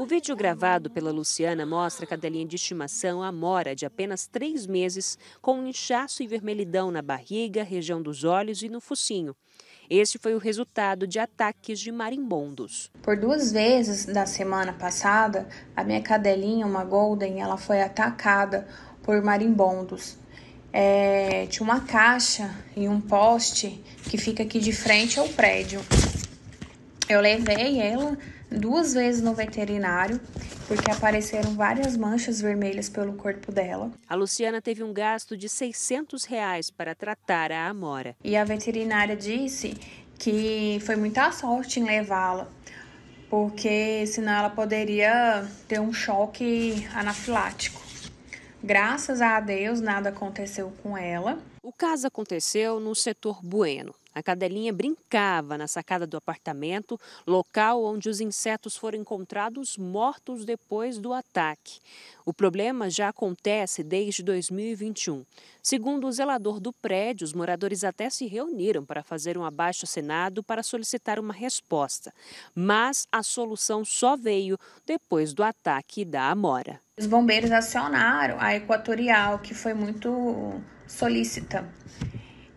O vídeo gravado pela Luciana mostra a cadelinha de estimação Amora, de apenas três meses, com um inchaço e vermelhidão na barriga, região dos olhos e no focinho. Este foi o resultado de ataques de marimbondos. Por duas vezes da semana passada, a minha cadelinha, uma golden, ela foi atacada por marimbondos. É, tinha uma caixa e um poste que fica aqui de frente ao prédio. Eu levei ela duas vezes no veterinário, porque apareceram várias manchas vermelhas pelo corpo dela. A Luciana teve um gasto de 600 reais para tratar a Amora. E a veterinária disse que foi muita sorte em levá-la, porque senão ela poderia ter um choque anafilático. Graças a Deus, nada aconteceu com ela. O caso aconteceu no setor Bueno. A cadelinha brincava na sacada do apartamento, local onde os insetos foram encontrados mortos depois do ataque. O problema já acontece desde 2021. Segundo o zelador do prédio, os moradores até se reuniram para fazer um abaixo-assinado para solicitar uma resposta. Mas a solução só veio depois do ataque da Amora. Os bombeiros acionaram a Equatorial, que foi muito solícita.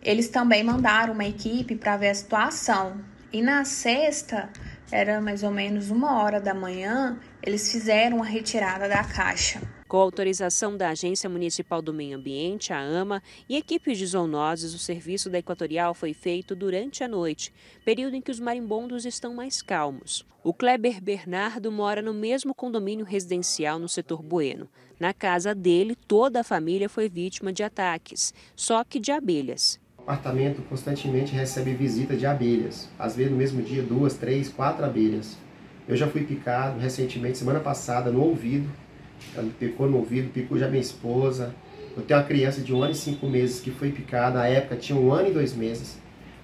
Eles também mandaram uma equipe para ver a situação. E na sexta, era mais ou menos uma hora da manhã, eles fizeram a retirada da caixa. Com autorização da Agência Municipal do Meio Ambiente, a AMA, e equipes de zoonoses, o serviço da Equatorial foi feito durante a noite, período em que os marimbondos estão mais calmos. O Kleber Bernardo mora no mesmo condomínio residencial no setor Bueno. Na casa dele, toda a família foi vítima de ataques, só que de abelhas. O apartamento constantemente recebe visita de abelhas. Às vezes no mesmo dia, duas, três, quatro abelhas. Eu já fui picado recentemente, semana passada, no ouvido. Ela picou no ouvido, picou já minha esposa. Eu tenho uma criança de um ano e cinco meses que foi picada. Na época tinha um ano e dois meses.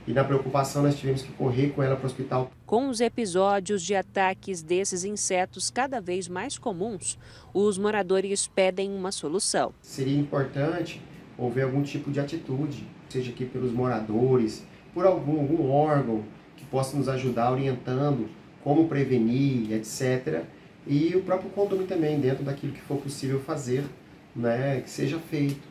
E na preocupação nós tivemos que correr com ela para o hospital. Com os episódios de ataques desses insetos cada vez mais comuns, os moradores pedem uma solução. Seria importante houver algum tipo de atitude seja aqui pelos moradores, por algum, algum órgão que possa nos ajudar orientando como prevenir, etc. E o próprio condomínio também, dentro daquilo que for possível fazer, né, que seja feito.